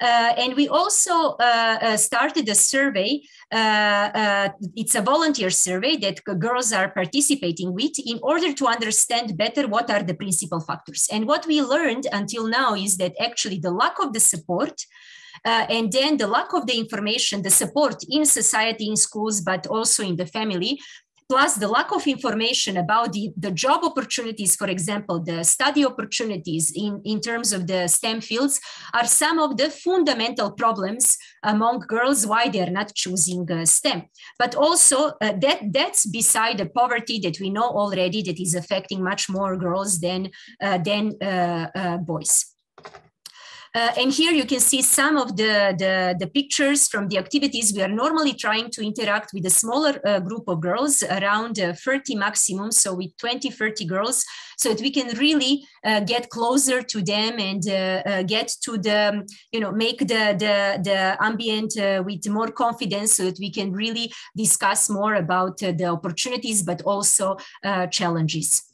Uh, and we also uh, uh, started a survey. Uh, uh, it's a volunteer survey that girls are participating with in order to understand better what are the principal factors. And what we learned until now is that actually the lack of the support uh, and then the lack of the information, the support in society, in schools, but also in the family, plus the lack of information about the, the job opportunities, for example, the study opportunities in, in terms of the STEM fields are some of the fundamental problems among girls why they're not choosing uh, STEM. But also uh, that that's beside the poverty that we know already that is affecting much more girls than, uh, than uh, uh, boys. Uh, and here you can see some of the, the, the, pictures from the activities. We are normally trying to interact with a smaller uh, group of girls, around uh, 30 maximum, so with 20, 30 girls, so that we can really uh, get closer to them and uh, get to the, you know, make the, the, the ambient with more confidence so that we can really discuss more about the opportunities, but also challenges.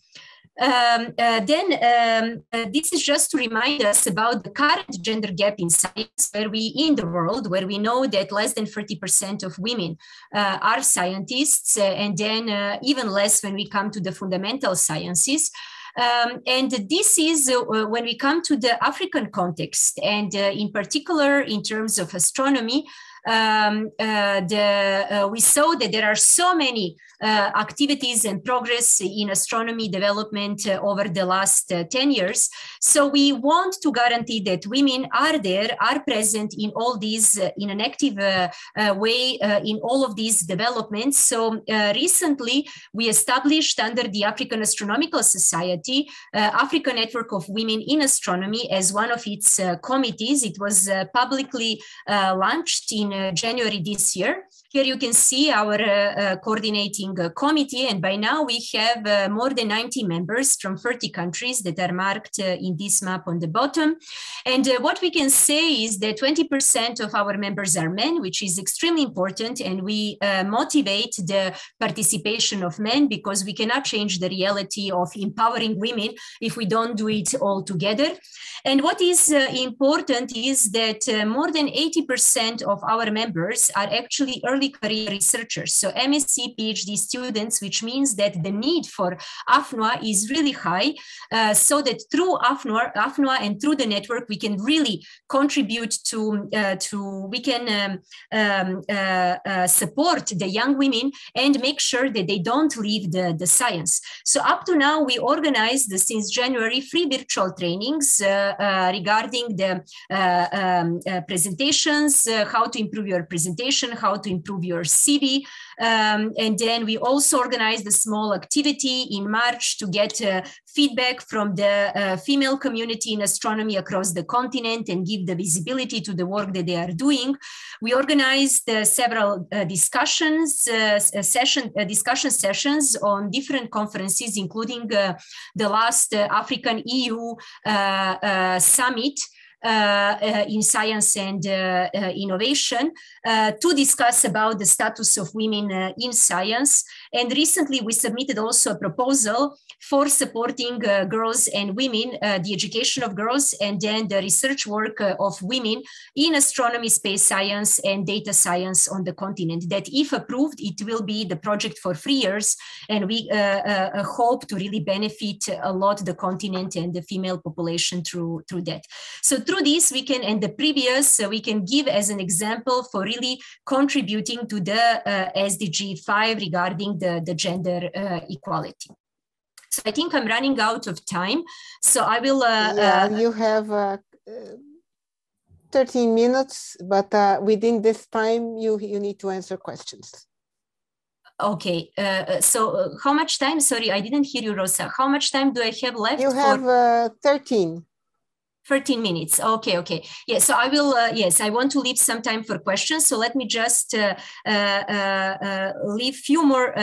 Um, uh, then um, uh, this is just to remind us about the current gender gap in science, where we in the world, where we know that less than 30% of women uh, are scientists, uh, and then uh, even less when we come to the fundamental sciences. Um, and this is uh, when we come to the African context, and in particular in terms of astronomy, um, uh, the, uh, we saw that there are so many Uh, activities and progress in astronomy development uh, over the last uh, 10 years. So we want to guarantee that women are there, are present in all these, in an active way in all of these developments. So recently we established under the African Astronomical Society, Africa Network of Women in Astronomy as one of its committees. It was publicly launched in January this year. Here you can see our uh, uh, coordinating uh, committee, and by now we have more than 90 members from 30 countries that are marked in this map on the bottom. And what we can say is that 20% of our members are men, which is extremely important, and we motivate the participation of men because we cannot change the reality of empowering women if we don't do it all together. And what is important is that more than 80% of our members are actually early career researchers. So MSc, PhD students, which means that the need for AFNOA is really high. Uh, so that through AFNOA, AFNWA and through the network, we can really contribute to, uh, to we can um, um, uh, uh, support the young women and make sure that they don't leave the, the science. So up to now, we organized since January free virtual trainings uh, regarding the um, presentations, how to improve your presentation, how to improve your CV. Um, and then we also organized a small activity in March to get feedback from the uh, female community in astronomy across the continent and give the visibility to the work that they are doing. We organized uh, several uh, discussions, session, discussion sessions on different conferences, including the last African EU summit uh, uh, Uh, uh, in science and uh, uh innovation to discuss about the status of women in science. And recently we submitted also a proposal for supporting uh, girls and women, uh, the education of girls, and then the research work uh, of women in astronomy, space science, and data science on the continent. That, if approved, it will be the project for three years, and we hope to really benefit a lot the continent and the female population through through that. So through this, we can, and the previous, we can give as an example for really contributing to the SDG 5 regarding the, the gender equality. So I think I'm running out of time. So I will. Uh, yeah, uh, you have uh, 13 minutes, but uh, within this time, you, you need to answer questions. Okay, uh, uh, so how much time? Sorry, I didn't hear you, Rosa. How much time do I have left? You have for... 13. 13 minutes. Okay, okay. Yes, so I will, uh, yes, I want to leave some time for questions. So let me just uh, uh, uh leave few more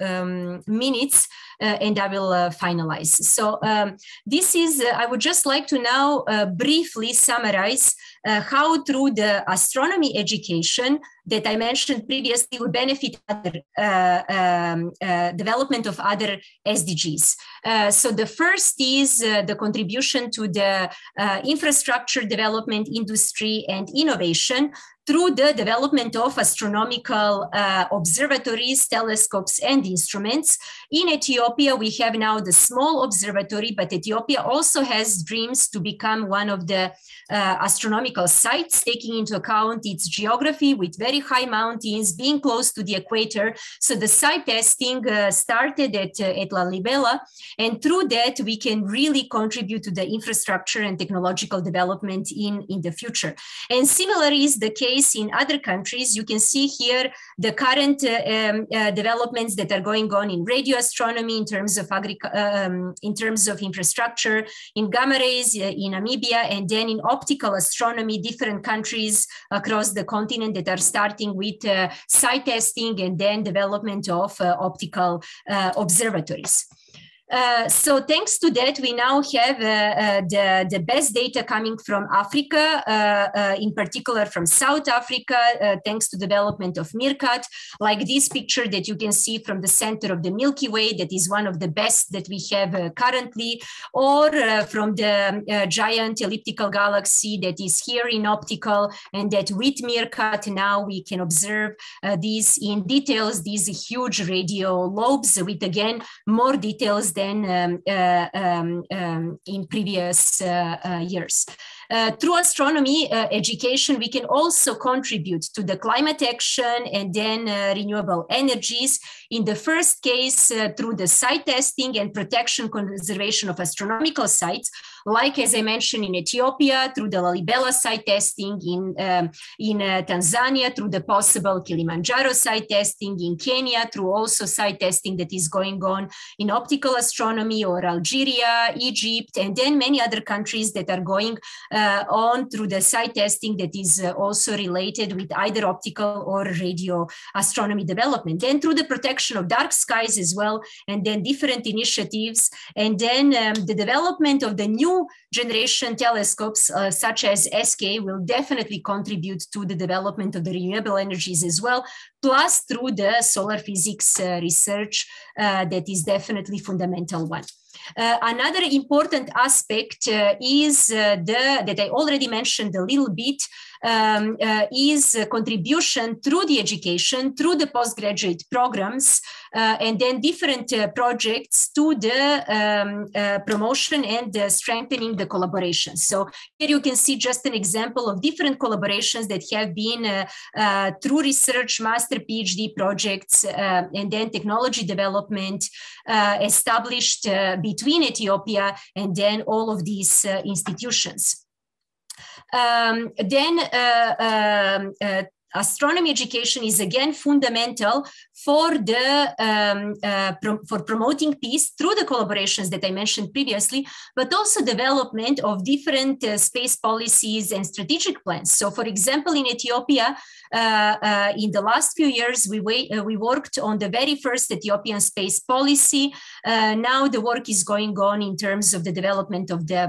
um, minutes uh, and I will uh, finalize. So um, this is, uh, I would just like to now briefly summarize how through the astronomy education that I mentioned previously would benefit other uh, um, uh, development of other SDGs. Uh, so the first is the contribution to the infrastructure development, industry, and innovation through the development of astronomical uh, observatories, telescopes, and instruments. In Ethiopia, we have now the small observatory, but Ethiopia also has dreams to become one of the uh, astronomical sites, taking into account its geography with very high mountains, being close to the equator. So the site testing uh, started at, uh, at Lalibela, and through that, we can really contribute to the infrastructure and technological development in, in the future. And similar is the case case in other countries. You can see here the current uh, um, uh, developments that are going on in radio astronomy in terms of um, in terms of infrastructure, in gamma rays uh, in Namibia, and then in optical astronomy, different countries across the continent that are starting with uh, site testing and then development of uh, optical uh, observatories. Uh, so thanks to that, we now have uh, uh, the, the best data coming from Africa, uh, uh, in particular from South Africa, thanks to development of MeerKAT, like this picture that you can see from the center of the Milky Way, that is one of the best that we have currently, or from the giant elliptical galaxy that is here in optical, and that with MeerKAT now we can observe these in details, these huge radio lobes with again more details than um, uh, um, um, in previous uh, uh, years. through astronomy education, we can also contribute to the climate action and then renewable energies. In the first case, through the site testing and protection conservation of astronomical sites, like as I mentioned in Ethiopia, through the Lalibela site testing, in, um, in uh, Tanzania, through the possible Kilimanjaro site testing, in Kenya, through also site testing that is going on in optical astronomy or Algeria, Egypt, and then many other countries that are going uh, on through the site testing that is uh, also related with either optical or radio astronomy development. Then through the protection of dark skies as well, and then different initiatives, and then um, the development of the new new generation telescopes uh, such as SKA will definitely contribute to the development of the renewable energies as well, plus through the solar physics uh, research uh, that is definitely fundamental one. Uh, another important aspect uh, is uh, the that I already mentioned a little bit um, uh, is contribution through the education, through the postgraduate programs, uh, and then different uh, projects to the um, promotion and strengthening the collaboration. So here you can see just an example of different collaborations that have been through research, master PhD projects, and then technology development established between Ethiopia and then all of these institutions. Um, then uh, um, uh, astronomy education is again fundamental for the um, uh, pro for promoting peace through the collaborations that I mentioned previously, but also development of different uh, space policies and strategic plans. So, for example, in Ethiopia, uh, uh in the last few years, we uh, we worked on the very first Ethiopian space policy. Uh, now the work is going on in terms of the development of the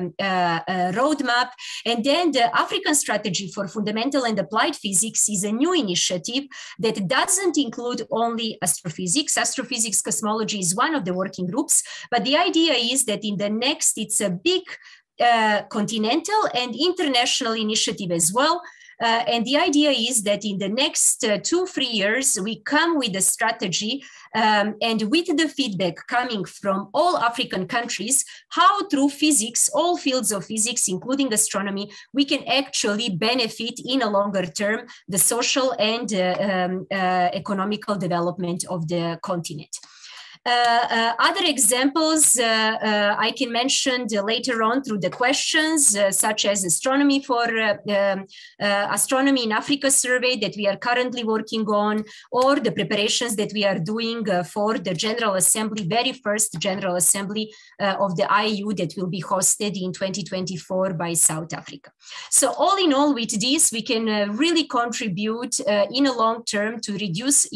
roadmap, and then the African strategy for fundamental and applied physics is a new initiative that doesn't include only only astrophysics. Astrophysics cosmology is one of the working groups, but the idea is that in the next, it's a big uh, continental and international initiative as well. Uh, and the idea is that in the next uh, two, three years, we come with a strategy um, and with the feedback coming from all African countries, how through physics, all fields of physics, including astronomy, we can actually benefit in a longer term the social and uh, um, uh, economical development of the continent. Uh, uh, other examples uh, uh I can mention later on through the questions, uh, such as astronomy for uh, um, astronomy in Africa survey that we are currently working on, or the preparations that we are doing for the General Assembly, very first General Assembly of the IAU that will be hosted in 2024 by South Africa. So all in all, with this, we can really contribute in a long term to reduce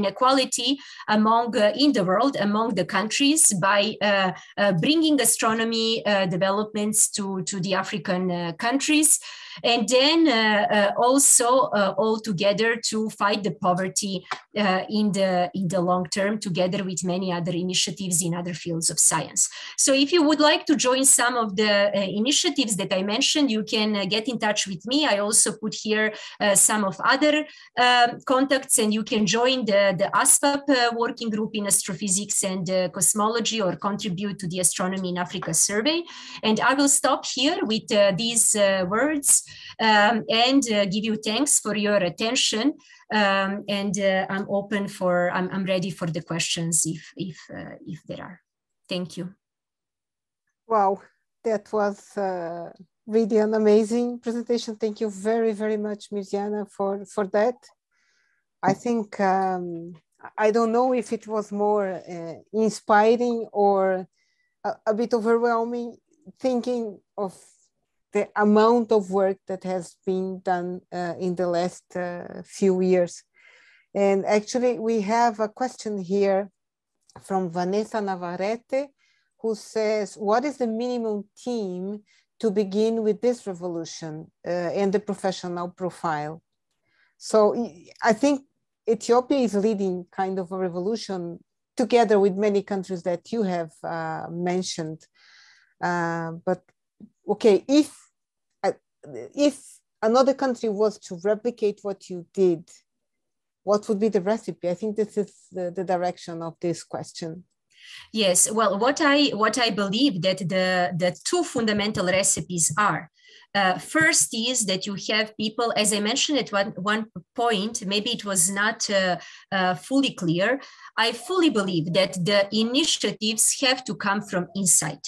inequality among in the world among the countries by uh, uh, bringing astronomy uh, developments to, to the African countries and then uh, uh, also uh, all together to fight the poverty in the in the long term together with many other initiatives in other fields of science. So if you would like to join some of the initiatives that i mentioned you can get in touch with me. I also put here some of other um, contacts and you can join the the ASFAP working group in astrophysics and cosmology or contribute to the astronomy in africa survey. And i will stop here with these words um, and uh, give you thanks for your attention. Um, and uh, I'm open for, I'm, I'm ready for the questions if, if, uh, if there are. Thank you. Wow, that was really an amazing presentation. Thank you very, very much, Mirjana, for, for that. I think, um, I don't know if it was more uh, inspiring or a, a, bit overwhelming thinking of the amount of work that has been done uh, in the last uh, few years. And actually, we have a question here from Vanessa Navarrete, who says, what is the minimum team to begin with this revolution uh, and the professional profile? So I think Ethiopia is leading kind of a revolution together with many countries that you have uh, mentioned. Uh, but okay, if if another country was to replicate what you did, what would be the recipe? I think this is the, the direction of this question. Yes, well, what I what I believe that the the two fundamental recipes are. Uh, first is that you have people, as I mentioned at one, one point, maybe it was not uh, uh, fully clear. I fully believe that the initiatives have to come from inside.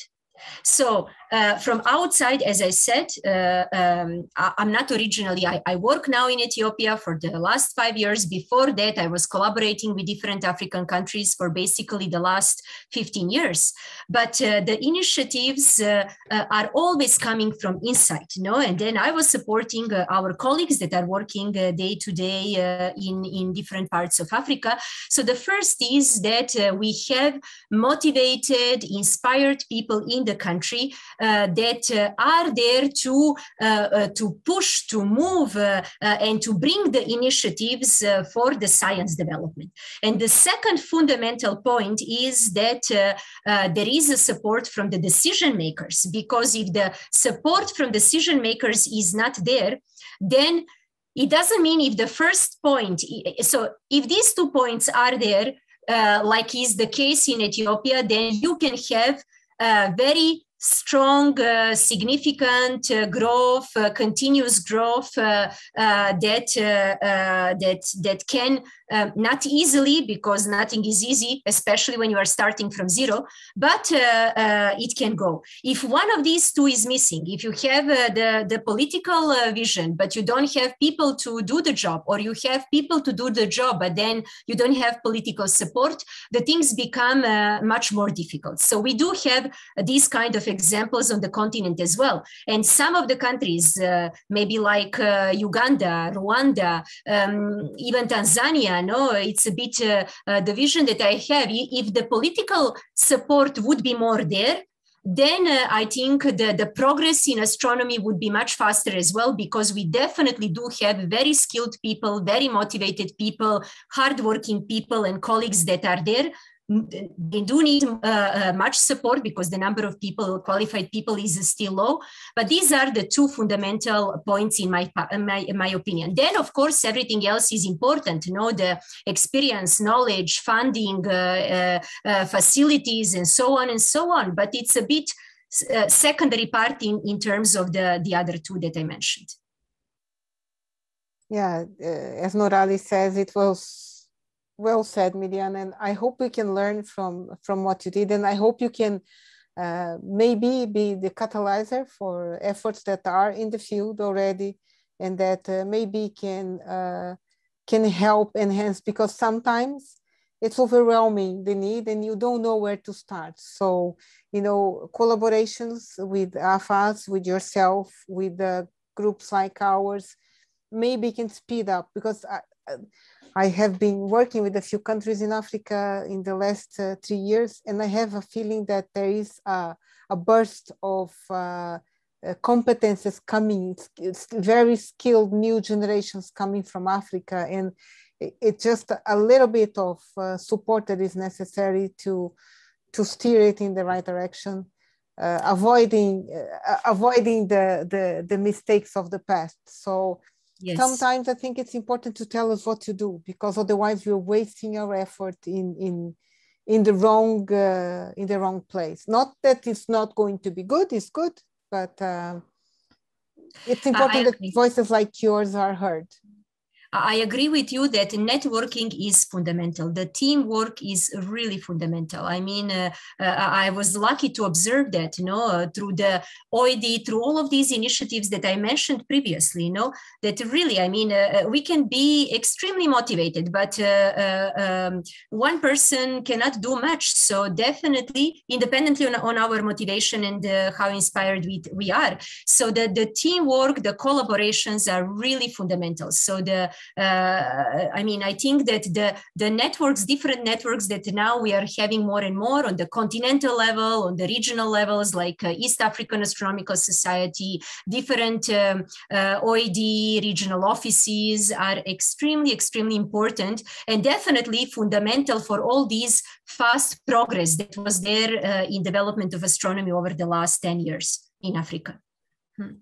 So uh, from outside, as I said, uh, um, I, am not originally, I, I, work now in Ethiopia for the last five years. Before that, I was collaborating with different African countries for basically the last 15 years. But uh, the initiatives uh, uh, are always coming from inside, you know? And then I was supporting uh, our colleagues that are working day to day in, in different parts of Africa. So the first is that we have motivated, inspired people in the country uh, that uh, are there to uh, to push, to move, and to bring the initiatives for the science development. And the second fundamental point is that there is a support from the decision makers, because if the support from decision makers is not there, then it doesn't mean if the first point so if these two points are there uh, like is the case in ethiopia then you can have a very strong, uh, significant uh, growth, uh, continuous growth uh, uh, that uh, that that can um, not easily because nothing is easy, especially when you are starting from zero, but it can go. If one of these two is missing, if you have the the political vision but you don't have people to do the job, or you have people to do the job but then you don't have political support, the things become much more difficult. So we do have these kind of examples on the continent as well. And some of the countries, uh, maybe like uh, Uganda, Rwanda, um, even Tanzania, no, it's a bit uh, uh, the vision that I have. If the political support would be more there, then uh, I think the, the progress in astronomy would be much faster as well, because we definitely do have very skilled people, very motivated people, hardworking people, and colleagues that are there they do need uh, uh, much support because the number of people qualified people is still low but these are the two fundamental points in my my, in my opinion. Then of course everything else is important you know the experience knowledge funding uh, uh, uh facilities and so on and so on. But it's a bit uh, secondary part in, in terms of the the other two that i mentioned. Yeah as Nurali says it was well said, Mirjana, and I hope we can learn from from what you did, and I hope you can uh, maybe be the catalyzer for efforts that are in the field already, and that uh, maybe can uh, can help enhance because sometimes it's overwhelming the need and you don't know where to start. So you know collaborations with AFAS, with yourself, with groups like ours, maybe can speed up because. I, I have been working with a few countries in Africa in the last uh, three years, and I have a feeling that there is a, a burst of uh, uh competences coming, very skilled new generations coming from Africa, and it's just a little bit of uh, support that is necessary to to steer it in the right direction. Uh, avoiding uh, avoiding the, the the mistakes of the past so yes. sometimes I think it's important to tell us what to do because otherwise we're wasting our effort in in in the wrong uh, in the wrong place. Not that it's not going to be good; it's good, but uh, it's important that voices like yours are heard. I agree with you that networking is fundamental. The teamwork is really fundamental. I mean, uh, uh, I was lucky to observe that, you know, uh, through the OAD, through all of these initiatives that I mentioned previously, you know, that really, I mean, uh, we can be extremely motivated, but um, one person cannot do much. So definitely, independently on, on our motivation and how inspired we, we are. So the, the teamwork, the collaborations are really fundamental. So the I mean, I think that the, the networks, different networks that now we are having more and more on the continental level, on the regional levels, like uh, East African Astronomical Society, different um, uh, OAD regional offices are extremely, extremely important and definitely fundamental for all these fast progress that was there uh, in development of astronomy over the last 10 years in Africa. Hmm.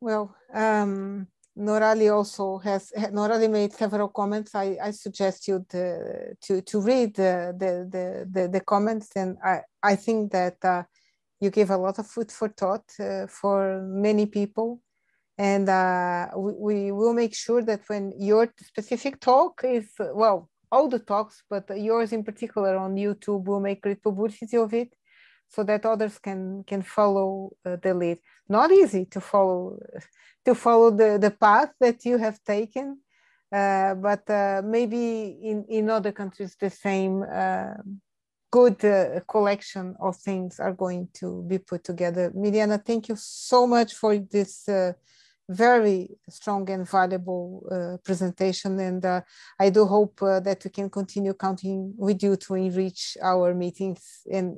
Well, um, Norali also has Norali made several comments. I, I suggest you to, to, to read the, the, the, the, comments and I, I think that uh, you give a lot of food for thought uh, for many people and uh, we, we, will make sure that when your specific talk is, well, all the talks, but yours in particular on YouTube will make great publicity of it so that others can can follow uh, the lead. Not easy to follow to follow the, the path that you have taken, uh, but uh, maybe in, in other countries the same uh, good uh, collection of things are going to be put together. Miriana, thank you so much for this uh, very strong and valuable uh, presentation. And uh, I do hope uh, that we can continue counting with you to enrich our meetings and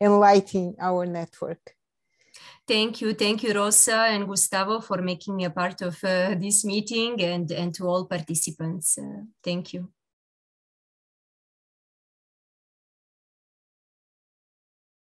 enlighten our network. Thank you. Thank you, Rosa and Gustavo, for making me a part of uh, this meeting and, and to all participants. Uh, thank you.